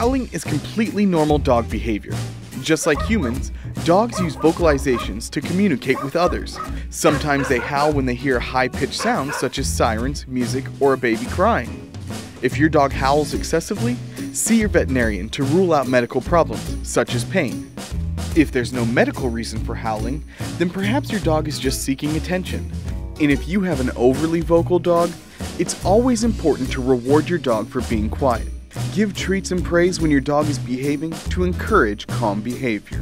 Howling is completely normal dog behavior. Just like humans, dogs use vocalizations to communicate with others. Sometimes they howl when they hear high pitched sounds such as sirens, music, or a baby crying. If your dog howls excessively, see your veterinarian to rule out medical problems, such as pain. If there's no medical reason for howling, then perhaps your dog is just seeking attention. And if you have an overly vocal dog, it's always important to reward your dog for being quiet. Give treats and praise when your dog is behaving to encourage calm behavior.